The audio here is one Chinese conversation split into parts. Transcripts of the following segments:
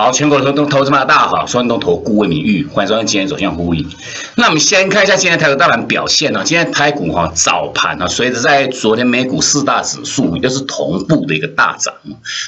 好，全国投投投资者大家好，双东投顾问名誉，欢迎收看今天走向呼应。那我们先看一下今天台股大盘表现呢？今天台股哈早盘啊，随着在昨天美股四大指数又是同步的一个大涨，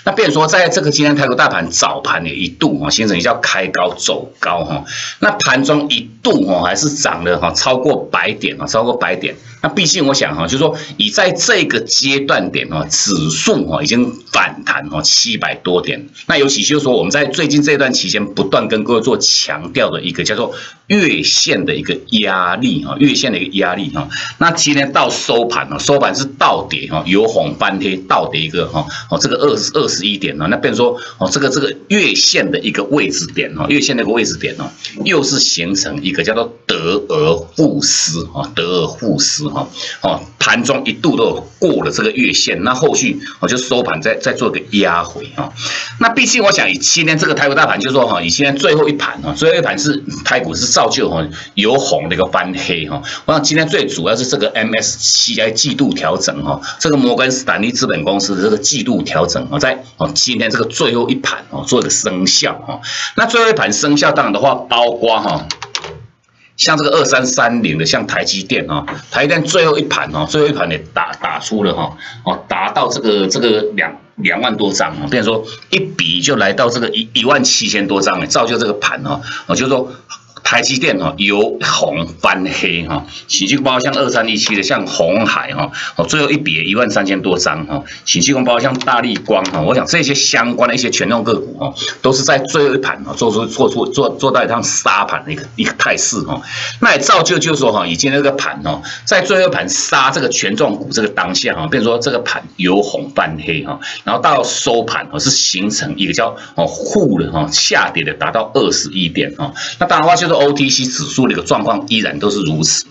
那变说在这个今天台股大盘早盘也一度哈形成一叫开高走高哈，那盘中一度哈还是涨了哈超过百点啊，超过百点。那毕竟我想哈，就是说以在这个阶段点哈，指数哈已经反弹哈七百多点。那尤其就是说我们在最近这段期间不断跟各位做强调的一个叫做月线的一个压力哈，月线的一个压力哈。那今天到收盘了，收盘是倒跌哈，由红翻黑倒跌一个哈，哦这个二十二十一点呢，那变说哦这个这个月线的一个位置点哈，月线的一个位置点哦，又是形成一个叫做得而复失哈，得而复失。哈，哦，盘中一度都有过了这个月线，那后续我就收盘再再做个压回哈。那毕竟我想以今天这个台股大盘，就是说哈，以今天最后一盘哈，最后一盘是台股是造就哈由红的一个翻黑哈。我想今天最主要是这个 MSCI 季度调整哈，这个摩根斯坦利资本公司的这个季度调整啊，在哦今天这个最后一盘哦做一个生效哈。那最后一盘生效当然的话，包括哈。像这个二三三零的，像台积电啊，台积电最后一盘哦，最后一盘也打打出了哈，哦，达到这个这个两两万多张啊，变成说一笔就来到这个一一万七千多张，造就这个盘哦，哦，就是说。台积电哈由红翻黑哈，喜气包像二三一七的像红海哈，哦最后一笔一万三千多张哈，喜气包像大力光哈，我想这些相关的一些权重个股哈，都是在最后一盘啊做出做出做做到一趟杀盘的一个一个态势哈，那也造就就是说哈，已经那个盘哦，在最后一盘杀这个权重股这个当下哈，比如说这个盘由红翻黑哈，然后到收盘哦是形成一个叫哦沪的哈下跌的达到二十一点哈，那当然的话就是。OTC 指数的一个状况依然都是如此。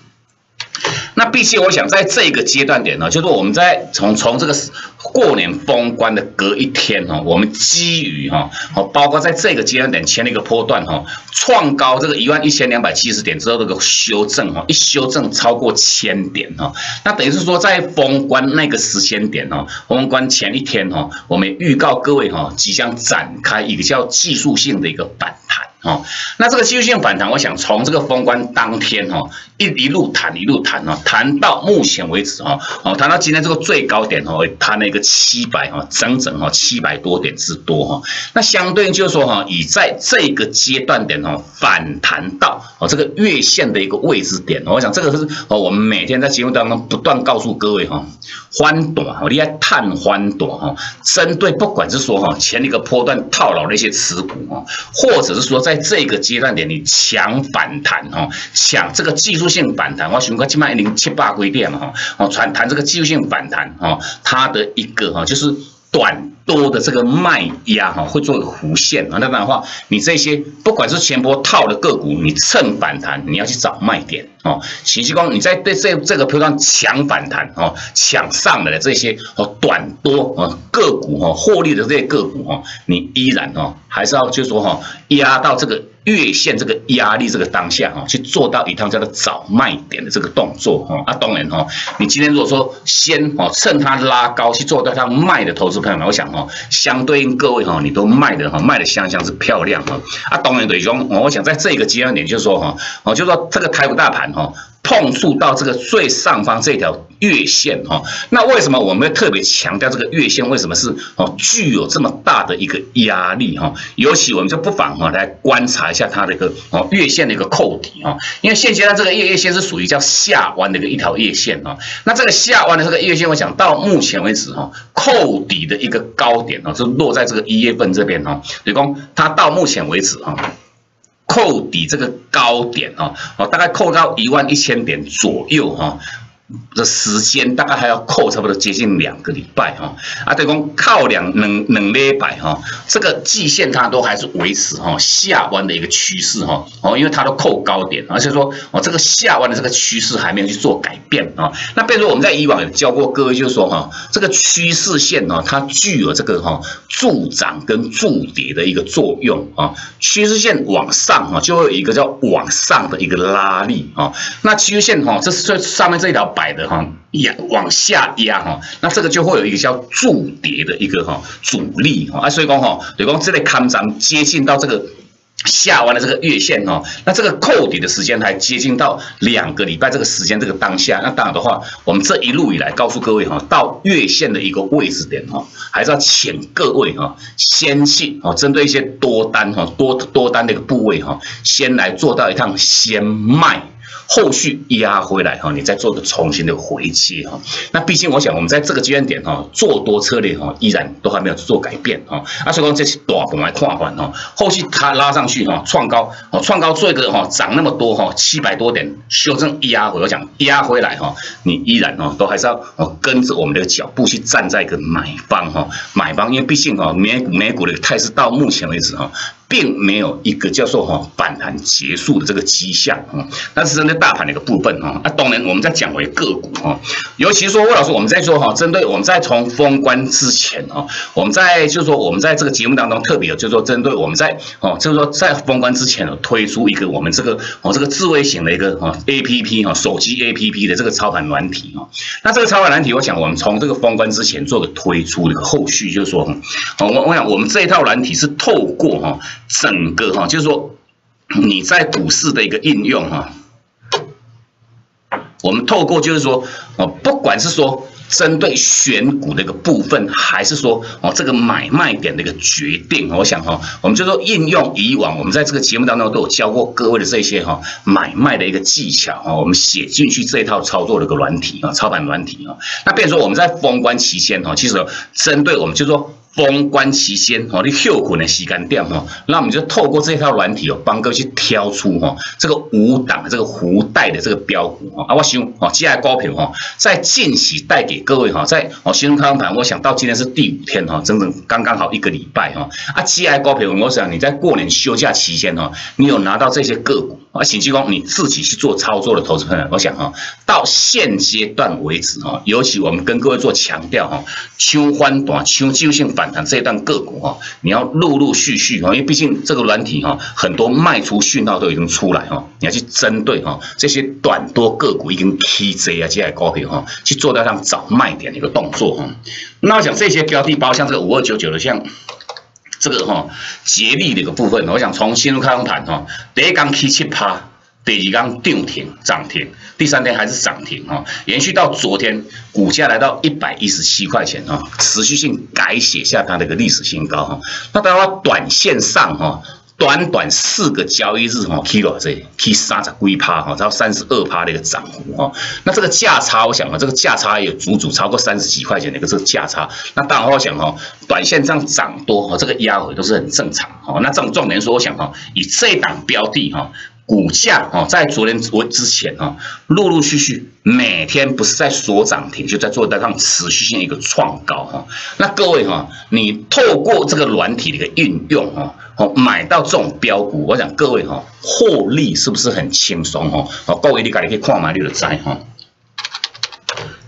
那毕竟我想在这个阶段点呢，就是我们在从从这个过年封关的隔一天哈，我们基于哈，哦，包括在这个阶段点前的一个波段哈，创高这个一万一千两百七十点之后这个修正哈，一修正超过千点哈，那等于是说在封关那个时间点哈，封关前一天哈，我们预告各位哈，即将展开一个叫技术性的一个反弹。哦，那这个技术性反弹，我想从这个封关当天哈，一一路弹一路弹哦，弹到目前为止哈，哦，弹到今天这个最高点哦，谈了一个七百哈，整整哈七百多点之多哈。那相对就是说哈，以在这个阶段点哦，反弹到哦这个月线的一个位置点，我想这个是哦我们每天在节目当中不断告诉各位哈，欢短哦，你要探欢短哈，针对不管是说哈前一个波段套牢的一些持股哈，或者是说在在这个阶段点，你抢反弹哈，抢这个技术性反弹，我想看起码一零七八规点哈，哦，传谈这个技术性反弹哈，它的一个哈就是短。多的这个卖压哈，会做个弧线啊，那不然的话，你这些不管是前波套的个股，你趁反弹，你要去找卖点哦。信息光，你在对这这个波段抢反弹哦，抢上来的这些哦短多哦个股哈，获利的这些个股哈，你依然哦还是要就是说哈压到这个月线这个压力这个当下哈，去做到一趟叫做找卖点的这个动作哈。啊，当然哈，你今天如果说先哦趁它拉高去做到它卖的投资朋友们，我想。哦，相对应各位哈，你都卖的哈，卖的香香是漂亮哈。啊，当然对兄，我想在这个阶段点，就是说哈，哦，就是说这个台股大盘哈。碰触到这个最上方这条月线哈，那为什么我们要特别强调这个月线？为什么是哦具有这么大的一个压力哈？尤其我们就不妨哈来观察一下它的一个哦月线的一个扣底哈，因为现阶段这个月月线是属于叫下弯的一个一条月线哈。那这个下弯的这个月线，我想到目前为止哈，扣底的一个高点哦，是落在这个一月份这边哈，所以讲它到目前为止哈。扣底这个高点啊，哦，大概扣到一万一千点左右哈。的时间大概还要扣差不多接近两个礼拜哈，啊，对公靠两两两礼拜哈，这个季线它都还是维持哈下弯的一个趋势哈，哦，因为它都扣高点，而且说哦这个下弯的这个趋势还没有去做改变啊，那比如说我们在以往有教过各位，就是说哈，这个趋势线呢，它具有这个哈助涨跟助跌的一个作用啊，趋势线往上哈，就会有一个叫往上的一个拉力啊，那趋势线哈，这是最上面这一条。百的哈压往下压哈，那这个就会有一个叫筑跌的一个哈阻力哈啊，所以讲哈，对讲这类看涨接近到这个。下完了这个月线哦，那这个扣底的时间还接近到两个礼拜这个时间这个当下，那当然的话，我们这一路以来告诉各位哈，到月线的一个位置点哈，还是要请各位哈，先信哦，针对一些多单哈，多多单的一个部位哈，先来做到一趟先卖。后续压回来哈，你再做个重新的回接哈。那毕竟我想，我们在这个阶段点哈，做多策略哈，依然都还没有做改变哈。啊，所以讲这是大盘来看盘哈，后续它拉上去哈，创高哦，创高做一个哈，涨那么多哈，七百多点修正压回，我想压回来哈，你依然哈，都还是要哦跟着我们的脚步去站在一个买方哈，买方，因为毕竟哈，美股美股的态势到目前为止哈。并没有一个叫做哈反弹结束的这个迹象啊，那是针对大盘的一个部分哈。啊，当然我们在讲回个股哈，尤其说魏老师，我们在说哈，针对我们在从封关之前哈，我们在就是说我们在这个节目当中特别就是说针对我们在哦，就是说在封关之前呢，推出一个我们这个哦这个智慧型的一个哈 A P P 哈手机 A P P 的这个操盘软体哈。那这个操盘软体，我想我们从这个封关之前做个推出的一个后续，就是说，我我想我们这一套软体是透过哈。整个哈，就是说你在股市的一个应用哈，我们透过就是说哦，不管是说针对选股的一个部分，还是说哦这个买卖点的一个决定，我想哈，我们就说应用以往我们在这个节目当中都有教过各位的这些哈买卖的一个技巧哈，我们写进去这一套操作的一个软体啊，操盘软体啊，那变成说我们在封关期间哈，其实针对我们就说。封关期间，哦，你休困的时间点，哈，那我们就透过这套软体哦，帮各位去挑出哈这个五档这个弧带的这个标股哈，啊，我想哦，接下来高频哈，在近期带给各位哈，在哦新康盘，我想到今天是第五天哈，整整刚刚好一个礼拜哈，啊，接下来高频，我想你在过年休假期间哈，你有拿到这些个股。啊，请提供你自己去做操作的投资朋友，我想哈，到现阶段为止哈，尤其我们跟各位做强调哈，秋欢短、秋技术性反弹这一段个股哈，你要陆陆续续哈，因为毕竟这个软体哈，很多卖出讯号都已经出来哈，你要去针对哈这些短多个股已经 tz 啊，这些高票哈，去做到上找卖点的一个动作哈。那我想这些标的包像这个五二九九的像。这个哈竭力的一个部分，我想从新入开盘盘哈，第一刚起七趴，第二刚涨停涨停，第三天还是涨停哈，延续到昨天股价来到一百一十七块钱哈，持续性改写下它的一个历史新高哈。那当然短线上哈。短短四个交易日哈，K 了这 K 三十几趴哈，然后三十二趴的一个涨幅哈，那这个价差我想啊，这个价差有足足超过三十几块钱的一个这个价差，那当然我想哈，短线这样涨多哈，这个压回都是很正常哈，那这种重点说，我想哈，以这档标的哈。股价哦，在昨天我之前啊，陆陆续续每天不是在锁涨停，就在做在上持续性一个创高哈。那各位哈，你透过这个软体的一个运用哈，哦买到这种标股，我想各位哈，获利是不是很轻松哈？哦，各位你家己去看买率的在哈。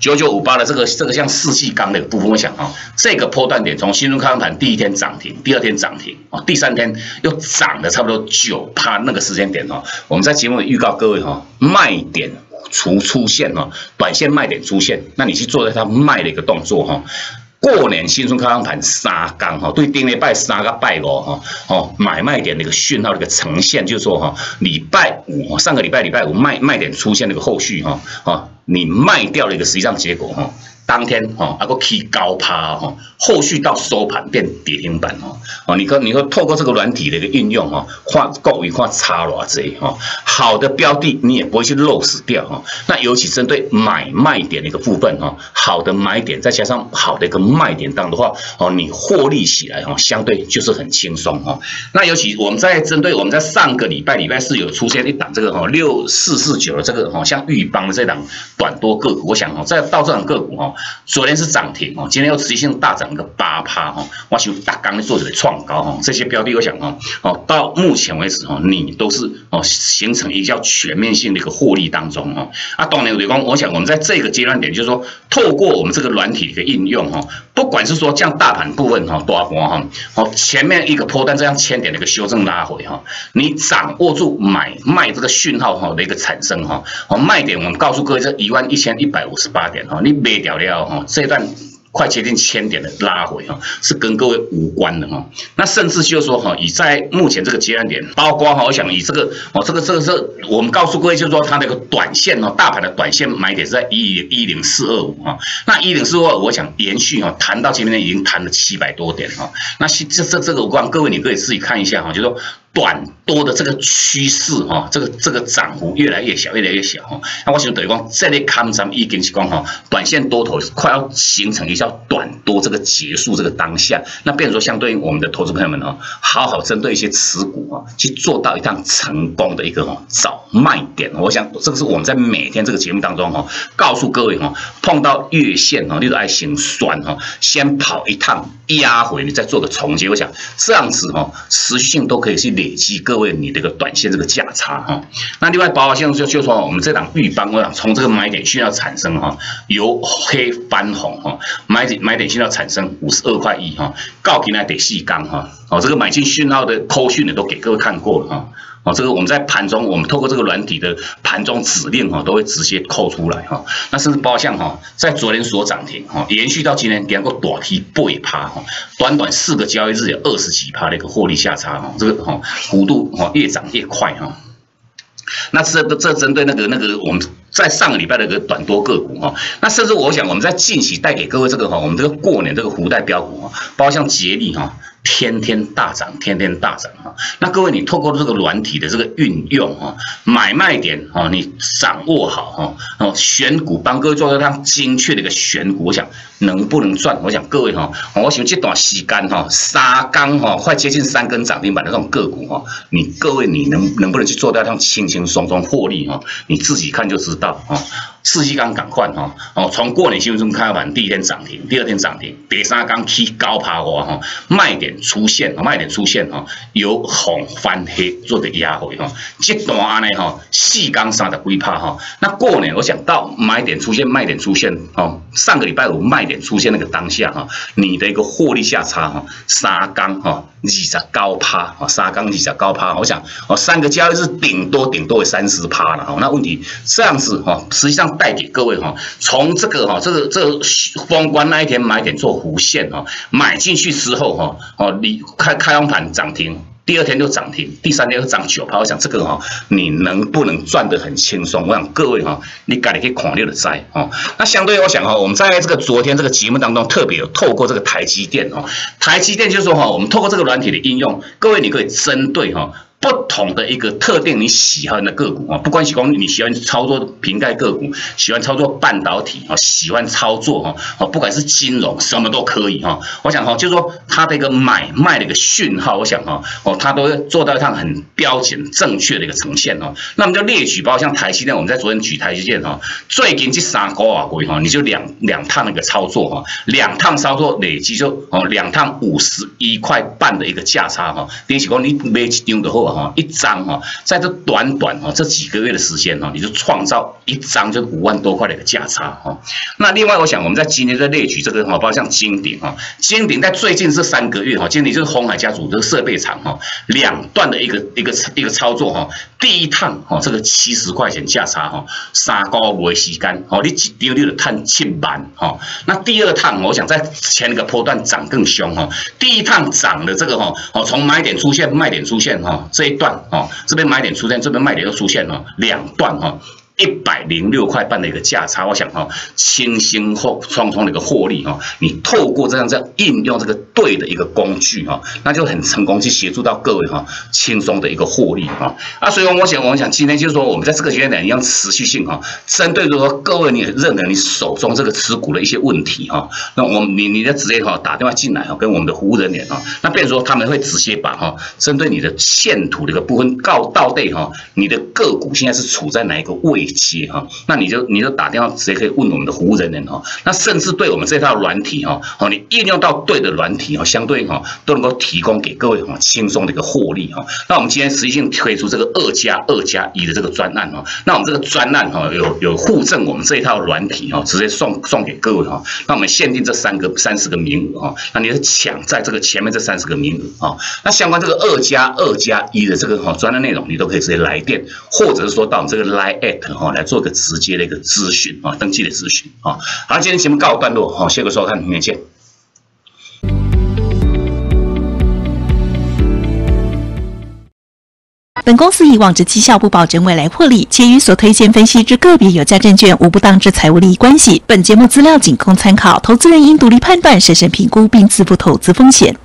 九九五八的这个这个像四季钢的部分，我想啊，这个波段点从新中康盘第一天涨停，第二天涨停啊，第三天又涨了差不多九趴那个时间点哦，我们在节目里预告各位哈，卖点出出现哈，短线卖点出现，那你去做它卖的一个动作哈。过年新春开放盘三刚哈，对顶礼拜三个拜五哈，哦买卖点那个讯号的一个呈现，就是说哈，礼拜五上个礼拜礼拜五卖卖点出现那个后续哈，啊你卖掉了一个实际上结果哈。当天哦，那个起高趴哈，后续到收盘变跌停板哦，哦，你看你说透过这个软体的一个运用哈，画够一画差了这哈，好的标的你也不会去漏死掉哈。那尤其针对买卖点的一个部分哈，好的买点再加上好的一个卖点当的话哦，你获利起来哈，相对就是很轻松哈。那尤其我们在针对我们在上个礼拜礼拜四有出现一档这个哈六四四九的这个哈，像玉邦的这档短多个股，我想哈，再到这档个股哈。昨天是涨停哦，今天又持续性大涨个八趴哈，我想大刚做起来创高哈，这些标的我想哈，哦到目前为止哈，你都是哦形成一个全面性的一个获利当中哈，啊当然有光，我想我们在这个阶段点就是说，透过我们这个软体的应用哈，不管是说降大盘部分哈，大波哈，哦前面一个波段这样千点的一个修正拉回哈，你掌握住买卖这个讯号哈的一个产生哈，哦卖点我们告诉各位这一万一千一百五十八点哈，你卖掉了了哈，这段。快接近千点的拉回哈，是跟各位无关的哈。那甚至就是说哈，以在目前这个阶段点，包括哈，我想以这个哦，这个这个是我们告诉各位，就是说它那个短线哦，大盘的短线买点是在一一零四二五哈。那一零四二，我想延续哈，谈到今天已经谈了七百多点哈。那这这这个我各位你可以自己看一下哈，就是说。短多的这个趋势哈，这个这个涨幅越来越小，越来越小哈。那我想等于讲，这类看咱们已经是讲哈，短线多头快要形成一叫短多这个结束这个当下。那变成说，相对于我们的投资朋友们哈，好好针对一些持股啊，去做到一趟成功的一个哈找卖点。我想这个是我们在每天这个节目当中哈，告诉各位哈，碰到月线哈，你都爱心酸哈，先跑一趟压回，你再做个重接。我想这样子哈，持续性都可以去。累积各位你这个短线这个价差哈，那另外包括像就就说我们这档预帮，我想从这个买点需要产生哈，由黑翻红哈，买点买点需要产生五十二块一哈，告给那得细钢哈，哦这个买进讯号的扣讯的都给各位看过了哈。哦，这个我们在盘中，我们透过这个软体的盘中指令哈，都会直接扣出来哈。那甚至包括像哈，在昨天所涨停哈，延续到今天，两个短期八趴哈，短短四个交易日有二十几趴的一个获利下差哈，这个哈幅度哈越涨越快哈。那这这针对那个那个我们在上个礼拜的一个短多个股哈，那甚至我想我们在近期带给各位这个哈，我们这个过年这个福袋标股哈，包括像捷力哈。天天大涨，天天大涨哈。那各位，你透过这个软体的这个运用哈，买卖点哈，你掌握好哈，哦，选股帮各位做非常精确的一个选股，我想能不能赚？我想各位哈，我想这段时间哈，三根哈，快接近三根涨停板的这种个股哈，你各位你能能不能去做到这样轻轻松松获利哈？你自己看就知道哈。四季刚赶快哈，哦，从过年新闻中开盘，第一天涨停，第二天涨停，第三刚起高爬哇哈，卖点出现，卖点出现哈，由红翻黑做的压回哈，这段安尼哈，四刚三的龟趴哈，那过年我想到买点出现，卖点出现哦，上个礼拜五卖点出现那个当下哈，你的一个获利下差哈，三刚哈。二十高趴哦，三缸二十高趴，我想哦，三个交易日顶多顶多有三十趴了哈。那问题这样子哈，实际上带给各位哈，从这个哈，这个这个封关那一天买点做弧线哈，买进去之后哈，哦，你开开完盘涨停。第二天就涨停，第三天又涨九趴。我想这个哈，你能不能赚得很轻松？我想各位哈，你赶紧可以狂溜的摘哦。那相对我想哈，我们在这个昨天这个节目当中，特别有透过这个台积电哦，台积电就是说哈，我们透过这个软体的应用，各位你可以针对哈。不同的一个特定你喜欢的个股啊，不管是讲你喜欢操作瓶盖个股，喜欢操作半导体啊，喜欢操作哈，哦，不管是金融什么都可以哈。我想哈，就是说它的一个买卖的一个讯号，我想哈，哦，它都会做到一趟很标准正确的一个呈现哦。那我们就列举，包括像台积电，我们在昨天举台积电哈，最近这三个啊股哈，你就两两趟那个操作哈，两趟操作累计就哦两趟五十一块半的一个价差哈，等于讲你买一张的话。哈，一张哈，在这短短哈这几个月的时间哈，你就创造一张就五万多块的一个价差哈。那另外，我想我们在今天在列举这个哈，包括像金鼎哈，金鼎在最近这三个月哈，金鼎就是红海家族这个设备厂哈，两段的一个一个一个操作哈。第一趟哈，这个七十块钱价差哈，三个月时间哦，你一丢丢的探七万哈。那第二趟，我想在前一个波段涨更凶哈。第一趟涨的这个哈，哦，从买点出现，卖点出现哈。这这一段啊，这边买点出现，这边卖点又出现了，两段啊。一百零六块半的一个价差，我想哈，轻轻后双双的一个获利哈，你透过这样这样应用这个对的一个工具哈，那就很成功去协助到各位哈，轻松的一个获利哈。啊，所以我想，我想今天就是说，我们在这个阶段点一样持续性哈，针对说各位你认得你手中这个持股的一些问题哈，那我你你的直接哈打电话进来哈，跟我们的服务人员哈，那变说他们会直接把哈，针对你的线图的一个部分告到底哈，你的个股现在是处在哪一个位置？接哈，那你就你就打电话直接可以问我们的服务人员哈，那甚至对我们这套软体哈，哦你应用到对的软体哈，相对哈都能够提供给各位哈轻松的一个获利哈。那我们今天实际性推出这个二加二加一的这个专案哈，那我们这个专案哈有有附赠我们这一套软体哈，直接送送给各位哈。那我们限定这三个三十个名额哈，那你是抢在这个前面这三十个名额哈。那相关这个二加二加一的这个哈专案内容，你都可以直接来电，或者是说到我们这个 Line at 哈来做个直接的一个咨询啊，登记的咨询啊。好，今天节目告一段落哈，谢谢收看，明天见。本公司以往之绩效不保证未来获利，且与所推荐分析之个别有价证券无不当之财务利益关系。本节目资料仅供参考，投资人应独立判断、审慎评估并自负投资风险。